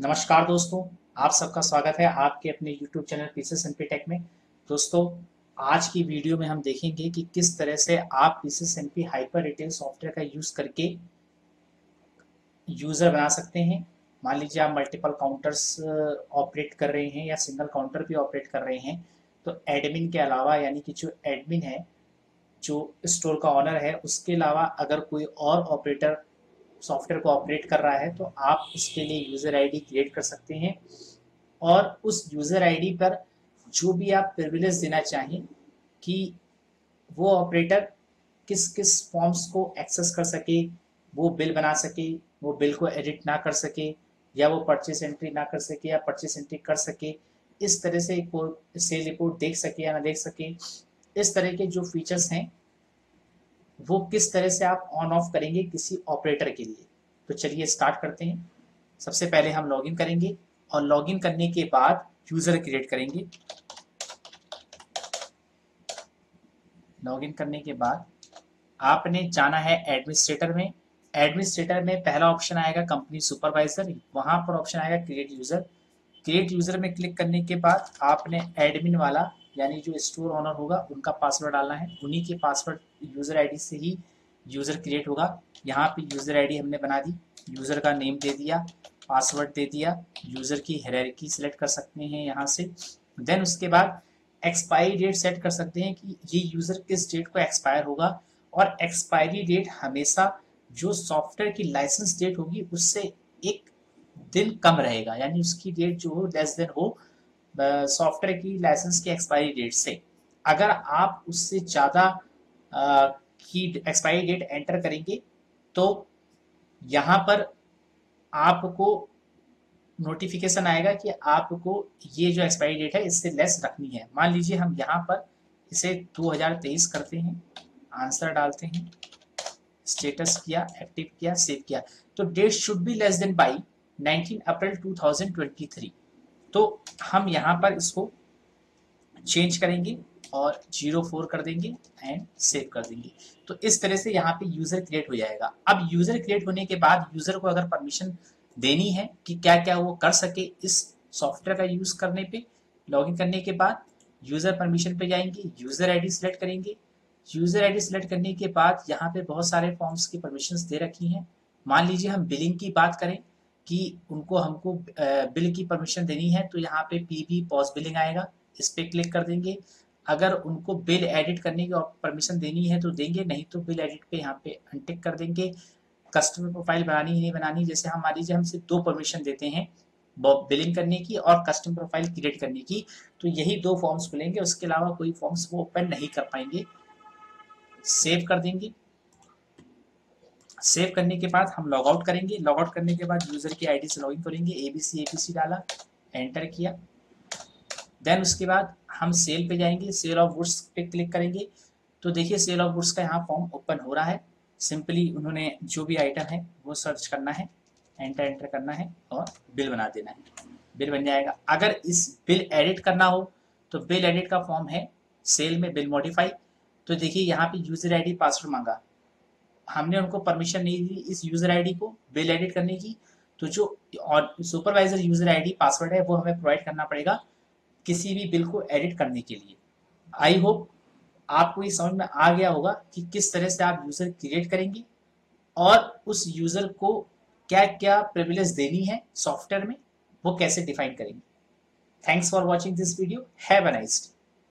नमस्कार दोस्तों, आप सबका स्वागत है आपके अपने YouTube चैनल पीसेस टेक में। दोस्तों, आज की वीडियो में हम देखेंगे कि किस तरह से आप पीसेस एनपी हाइपर रिटेल सॉफ्टवेयर का यूज़ करके यूज़र बना सकते हैं। मान लीजिए आप मल्टीपल काउंटर्स ऑपरेट कर रहे हैं या सिंगल काउंटर भी ऑपरेट कर रहे हैं। तो एडमिन के अलावा यानी कि जो एडमिन है जो स्टोर का ऑनर है, उसके अलावा अगर कोई और ऑपरेटर सॉफ्टवेयर को ऑपरेट कर रहा है तो आप इसके लिए यूज़र आईडी क्रिएट कर सकते हैं। और उस यूज़र आईडी पर जो भी आप प्रिविलेज देना चाहें कि वो ऑपरेटर किस किस फॉर्म्स को एक्सेस कर सके, वो बिल बना सके, वो बिल को एडिट ना कर सके, या वो परचेस एंट्री ना कर सके, या परचेस एंट्री कर सके, इस तरह से कोई सेल रिपोर्ट देख सके या ना देख सके। इस तरह के जो फीचर्स हैं, वो किस तरह से आप ऑन ऑफ़ करेंगे किसी ऑपरेटर के लिए? तो चलिए स्टार्ट करते हैं। सबसे पहले हम लॉगिन करेंगे और लॉगिन करने के बाद यूज़र क्रिएट करेंगे। लॉगिन करने के बाद आपने जाना है एडमिनिस्ट्रेटर में। एडमिनिस्ट्रेटर में पहला ऑप्शन आएगा कंपनी सुपरवाइजर वहाँ पर ऑप्शन आएगा क्रिएट यूज़र क्रिएट यूज़र में क्लिक करने के बाद आपने एडमिन वाला, यानी जो स्टोर ऑनर होगा, उनका पासवर्ड डालना है। उन्हीं के पासवर्ड यूज़र आईडी से ही यूज़र क्रिएट होगा। यहाँ पे यूज़र आईडी हमने बना दी यूज़र का नेम दे दिया पासवर्ड दे दिया यूज़र की हेरारकी सिलेक्ट कर सकते हैं यहाँ से। देन उसके बाद एक्सपायरी डेट सेट कर सकते हैं कि ये यूज़र किस डेट को एक्सपायर होगा। और एक्सपायरी डेट हमेशा जो सॉफ्टवेयर की लाइसेंस डेट होगी, उससे एक दिन कम रहेगा, यानी उसकी डेट जो हो लेस देन हो सॉफ्टवेयर की लाइसेंस की एक्सपायरी डेट से। अगर आप उससे ज़्यादा की एक्सपायरी डेट एंटर करेंगे तो यहाँ पर आपको नोटिफिकेशन आएगा कि आपको ये जो एक्सपायरी डेट है, इससे लेस रखनी है। मान लीजिए हम यहाँ पर इसे 2023 करते हैं आंसर डालते हैं स्टेटस किया एक्टिव किया सेव किया। तो date should be less than by 19 April 2023 तो हम यहाँ पर इसको चेंज करेंगे और ज़ीरो फोर कर देंगे एंड सेव कर देंगे। तो इस तरह से यहाँ पे यूज़र क्रिएट हो जाएगा। अब यूज़र क्रिएट होने के बाद यूज़र को अगर परमिशन देनी है कि क्या क्या वो कर सके इस सॉफ्टवेयर का यूज़ करने पे लॉगिन करने के बाद यूज़र परमिशन पे जाएँगे यूज़र आईडी सिलेक्ट करेंगे। यूज़र आईडी सिलेक्ट करने के बाद यहाँ पे बहुत सारे फॉर्म्स की परमिशन दे रखी हैं। मान लीजिए हम बिलिंग की बात करें कि उनको हमको बिल की परमिशन देनी है तो यहाँ पे पी बी पॉज बिलिंग आएगा, इस पर क्लिक कर देंगे। अगर उनको बिल एडिट करने की परमिशन देनी है तो देंगे, नहीं तो बिल एडिट पे यहाँ पे अनटिक कर देंगे। कस्टमर प्रोफ़ाइल बनानी नहीं बनानी, जैसे हम मान लीजिए हम सिर्फ़ दो परमिशन देते हैं बिलिंग करने की और कस्टमर प्रोफ़ाइल क्रिएट करने की तो यही दो फॉर्म्स खुलेंगे, उसके अलावा कोई फॉर्म्स वो ओपन नहीं कर पाएँगे। सेव कर देंगे। सेव करने के बाद हम लॉग आउट करेंगे। लॉग आउट करने के बाद यूज़र की आईडी से लॉगिन करेंगे। एबीसी एबीसी डाला एंटर किया। देन उसके बाद हम सेल पे जाएँगे। सेल ऑफ़ गुड्स पे क्लिक करेंगे। तो देखिए सेल ऑफ़ गुड्स का यहाँ फॉर्म ओपन हो रहा है। सिंपली उन्होंने जो भी आइटम है, वो सर्च करना है एंटर एंटर करना है और बिल बना देना है। बिल बन जाएगा। अगर इस बिल एडिट करना हो तो बिल एडिट का फॉर्म है। सेल में बिल मॉडिफाई तो देखिए, यहाँ पे यूज़र आईडी पासवर्ड मांगा। हमने उनको परमिशन नहीं दी इस यूज़र आईडी को, बिल एडिट करने की। तो जो और सुपरवाइजर यूज़र आईडी पासवर्ड है, वो हमें प्रोवाइड करना पड़ेगा किसी भी बिल को एडिट करने के लिए। आई होप आपको ये समझ में आ गया होगा कि किस तरह से आप यूज़र क्रिएट करेंगे और उस यूज़र को क्या क्या प्रिविलेज देनी है सॉफ्टवेयर में, वो कैसे डिफाइन करेंगे। Thanks for watching this video have a nice